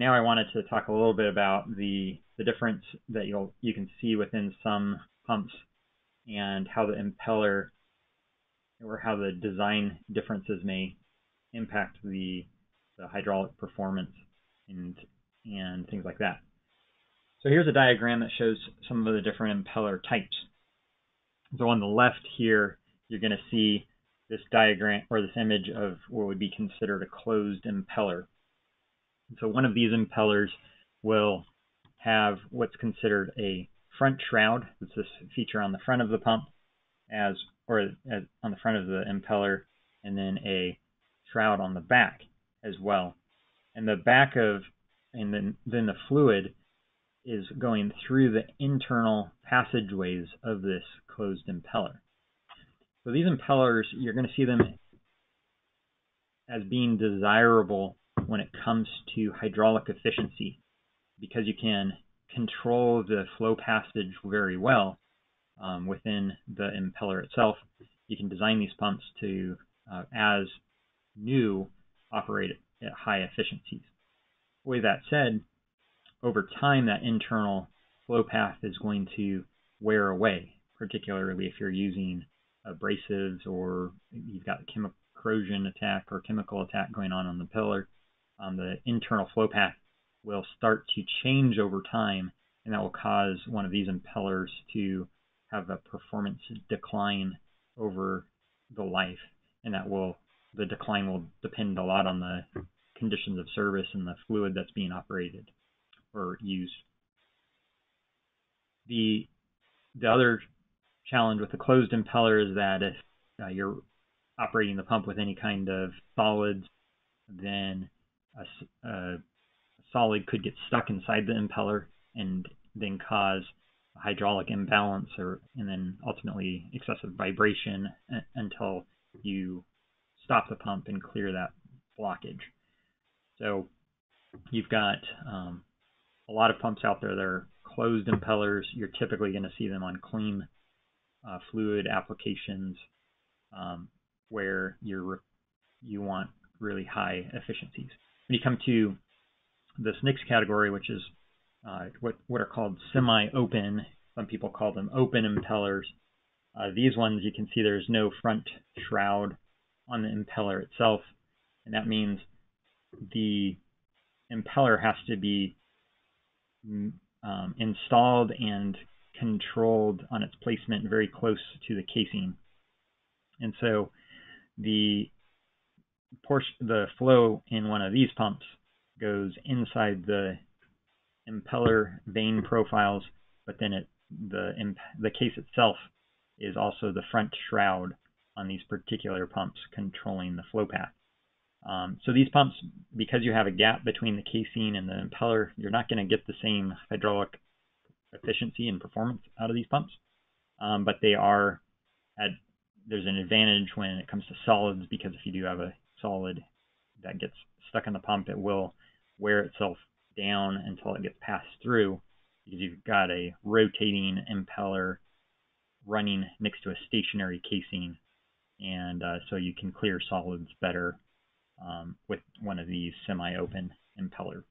now I wanted to talk a little bit about the the difference that you'll you can see within some pumps and how the impeller or how the design differences may impact the, the hydraulic performance and and things like that. So here's a diagram that shows some of the different impeller types. So on the left here, you're going to see this diagram or this image of what would be considered a closed impeller. So one of these impellers will have what's considered a front shroud. It's this feature on the front of the pump, as or as, on the front of the impeller, and then a shroud on the back as well. And the back of and then then the fluid is going through the internal passageways of this closed impeller. So these impellers, you're going to see them as being desirable when it comes to hydraulic efficiency because you can control the flow passage very well um, within the impeller itself. You can design these pumps to, uh, as new, operate at high efficiencies. With that said, over time, that internal flow path is going to wear away, particularly if you're using abrasives or you've got chemical corrosion attack or chemical attack going on on the impeller. Um, the internal flow path will start to change over time, and that will cause one of these impellers to have a performance decline over the life, and that will the decline will depend a lot on the conditions of service and the fluid that's being operated or used. The the other challenge with the closed impeller is that if uh, you're operating the pump with any kind of solids, then a, a solid could get stuck inside the impeller and then cause a hydraulic imbalance or and then ultimately excessive vibration until you stop the pump and clear that blockage. So you've got um, a lot of pumps out there that are closed impellers. You're typically going to see them on clean uh, fluid applications um, where you're you want really high efficiencies. When you come to this next category, which is uh, what what are called semi-open, some people call them open impellers. Uh, these ones you can see there's no front shroud on the impeller itself, and that means the impeller has to be mm, um, installed and controlled on its placement very close to the casing. And so the portion, the flow in one of these pumps goes inside the impeller vane profiles, but then it the the case itself is also the front shroud on these particular pumps controlling the flow path. Um, so these pumps, because you have a gap between the casing and the impeller, you're not going to get the same hydraulic efficiency and performance out of these pumps. Um, but they are at there's an advantage when it comes to solids because if you do have a solid that gets stuck in the pump, it will wear itself down until it gets passed through because you've got a rotating impeller running next to a stationary casing and uh, so you can clear solids better um, with one of these semi-open impeller.